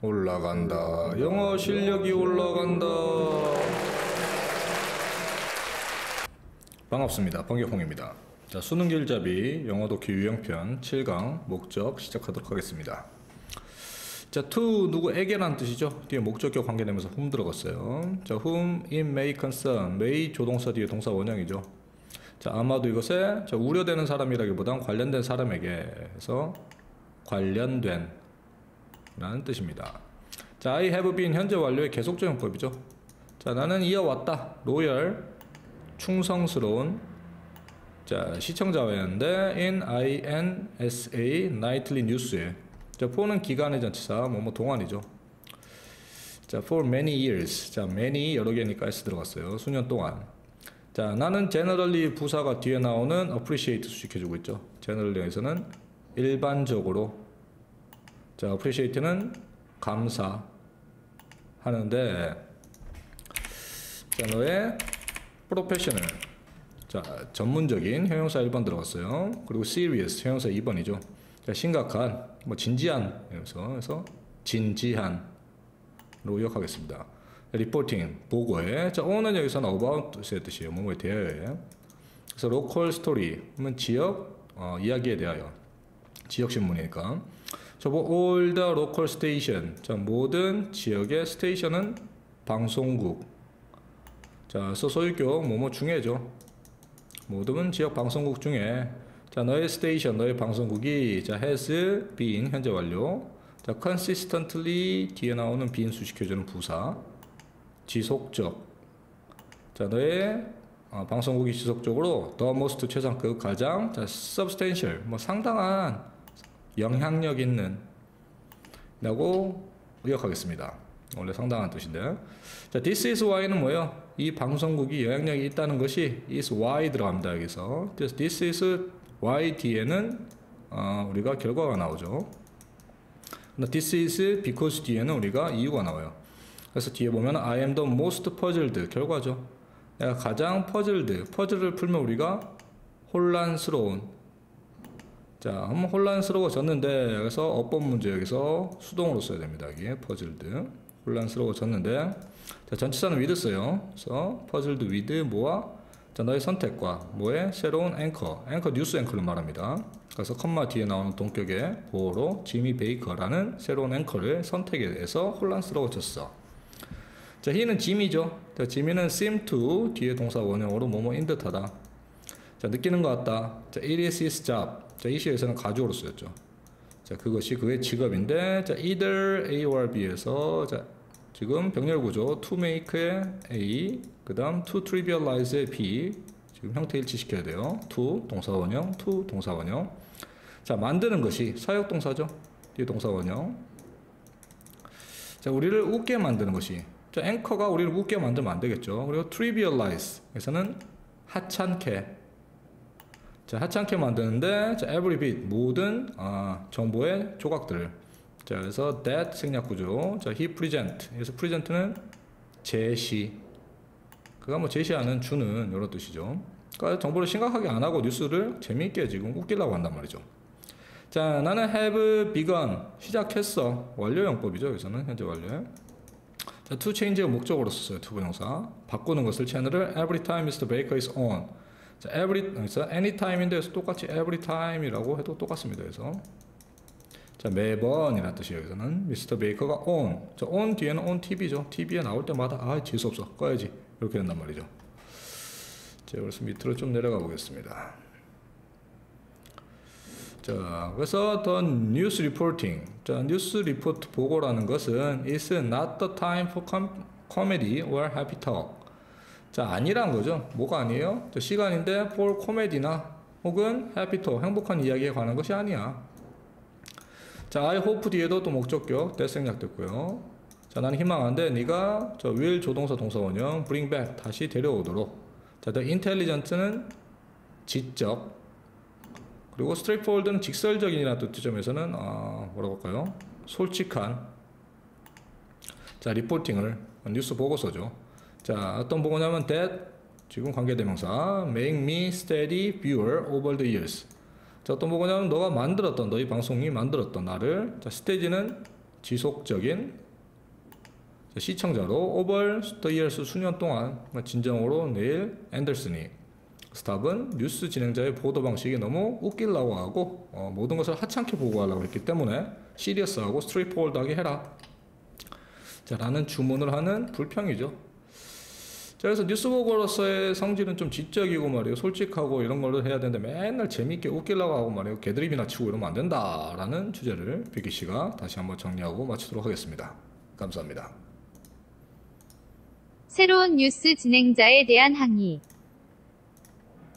올라간다. 영어 실력이 올라간다. 반갑습니다. 번개콩입니다. 자, 수능 길잡이 영어 독해 유형편 7강 목적 시작하도록 하겠습니다. 자, to 누구에게란 뜻이죠? 뒤에 목적격 관계 내면서 whom 들어갔어요. 자, whom it may concern. may 조동사 뒤에 동사 원형이죠. 자, 아마도 이것에 자, 우려되는 사람이라기보단 관련된 사람에게 해서 관련된 라는 뜻입니다. 자, I have been 현재 완료의 계속적용법이죠. 자, 나는 이어왔다. 로열 충성스러운 자, 시청자였는데 in INSA nightly news에 자, for는 기간의 전치사 뭐뭐 동안이죠. 자, for many years. 자, many 여러 개니까 s 들어갔어요. 수년 동안. 자, 나는 generally 부사가 뒤에 나오는 appreciate 수식해 주고 있죠. generally에서는 일반적으로 자, appreciate는 감사 하는데 자, 너의 프로페셔널 자, 전문적인 형용사 1번 들어갔어요. 그리고 serious 형용사 2번이죠. 자, 심각한, 뭐 진지한 이러면서 진지한로 요약하겠습니다. 리포팅 보고에 자, 오는 여기서는 about 뜻의 뜻이에요. 뭐뭐에 대하여에. 그래서 local story 면 지역 어, 이야기에 대하여 지역 신문이니까. 저뭐 all the local station 자, 모든 지역의 스테이션은 방송국. 자, 소유격 뭐뭐 중에죠. 모든 지역 방송국 중에 자 너의 스테이션 너의 방송국이 자 has been 현재 완료 자 consistently 뒤에 나오는 빈 수식해주는 부사 지속적 자 너의 어, 방송국이 지속적으로 the most 최상급 가장 자 substantial 뭐 상당한 영향력 있는 라고 의역하겠습니다. 원래 상당한 뜻인데. 자, this is why는 뭐예요? 이 방송국이 영향력이 있다는 것이 is why 들어갑니다. 여기서. 그래서 this is why 뒤에는 어, 우리가 결과가 나오죠. this is because 뒤에는 우리가 이유가 나와요. 그래서 뒤에 보면 I am the most puzzled 결과죠. 내가 가장 puzzled 퍼즐을 풀면 우리가 혼란스러운 자, 한번 혼란스러워졌는데 여기서 어법 문제 여기서 수동으로 써야 됩니다. 여기 puzzled 혼란스러워졌는데 자, 전치사는 with 써요. 그래서 puzzled with 뭐와 자, 너의 선택과 뭐의 새로운 앵커, 앵커 뉴스 앵커를 말합니다. 그래서 컴마 뒤에 나오는 동격의 보호로 지미 베이커라는 새로운 앵커를 선택에 대해서 혼란스러워졌어. 자, he는 지미죠. 자, 지미는 seem to 뒤에 동사 원형으로 뭐뭐인 듯하다. 자, 느끼는 것 같다. 자, it is his job. 자, 이 시에서는 가주어로 쓰였죠. 자, 그것이 그의 직업인데, 자, either A or B에서, 자, 지금 병렬 구조 to make의 A, 그 다음 to trivialize의 B, 지금 형태 일치시켜야 돼요. to 동사원형, to 동사원형. 자, 만드는 것이 사역동사죠. 뒤에 동사원형. 자, 우리를 웃게 만드는 것이. 자, 앵커가 우리를 웃게 만들면 안 되겠죠. 그리고 trivialize에서는 하찮게. 자, 하찮게 만드는데, 자, every bit, 모든, 아, 정보의 조각들을. 자, 그래서 that 생략 구조. 자, he present. 그래서 present는 제시. 그가 뭐 제시하는 주는 이런 뜻이죠. 그러니까 정보를 심각하게 안 하고 뉴스를 재미있게 지금 웃기려고 한단 말이죠. 자, 나는 have begun. 시작했어. 완료용법이죠. 여기서는 현재 완료. 자, to change의 목적으로 썼어요. 투부정사. 바꾸는 것을 채널을 every time Mr. Baker is on. 자, every, 그래서 anytime인데 똑같이 every time이라고 해도 똑같습니다. 그래서. 자, 매번이라는 뜻이에요. 여기서는 미스터 베이커가 on. 자, on 뒤에는 on TV죠. TV에 나올 때마다 아, 재수 없어. 꺼야지. 이렇게 된단 말이죠. 자, 그래서 밑으로 좀 내려가 보겠습니다. 자, 그래서 the news reporting. 자, 뉴스 리포트 보고라는 것은 is not the time for com- comedy or happy talk. 자, 아니란 거죠. 뭐가 아니에요? 자, 시간인데 for comedy나 혹은 talk, 행복한 이야기에 관한 것이 아니야. 자, I hope 뒤에도 또 목적격 that 생략됐고요. 자, 나는 희망한데 네가 저 will 조동사 동사 원형 bring back 다시 데려오도록. 자, the intelligent는 지적 그리고 straightforward는 직설적인이라는 뜻점에서는 아, 뭐라고 할까요? 솔직한 자, 리포팅을 뉴스 보고서죠. 자, 어떤 보고냐면 that 지금 관계대명사 make me steady viewer over the years. 자, 어떤 보고냐면 너가 만들었던 너희 방송이 만들었던 나를 자, 스테이지는 지속적인 자, 시청자로 over the years 수년 동안 진정으로 닐 앤더슨이 스탑은 뉴스 진행자의 보도 방식이 너무 웃기려고 하고 어, 모든 것을 하찮게 보고하려고 했기 때문에 serious하고 straightforward하게 해라. 자, 라는 주문을 하는 불평이죠. 자, 그래서 뉴스보고로서의 성질은 좀 지적이고 말이에요. 솔직하고 이런 거를 해야 되는데 맨날 재밌게 웃기려고 하고 말이에요. 개드립이나 치고 이러면 안 된다라는 주제를 비기 씨가 다시 한번 정리하고 마치도록 하겠습니다. 감사합니다. 새로운 뉴스 진행자에 대한 항의.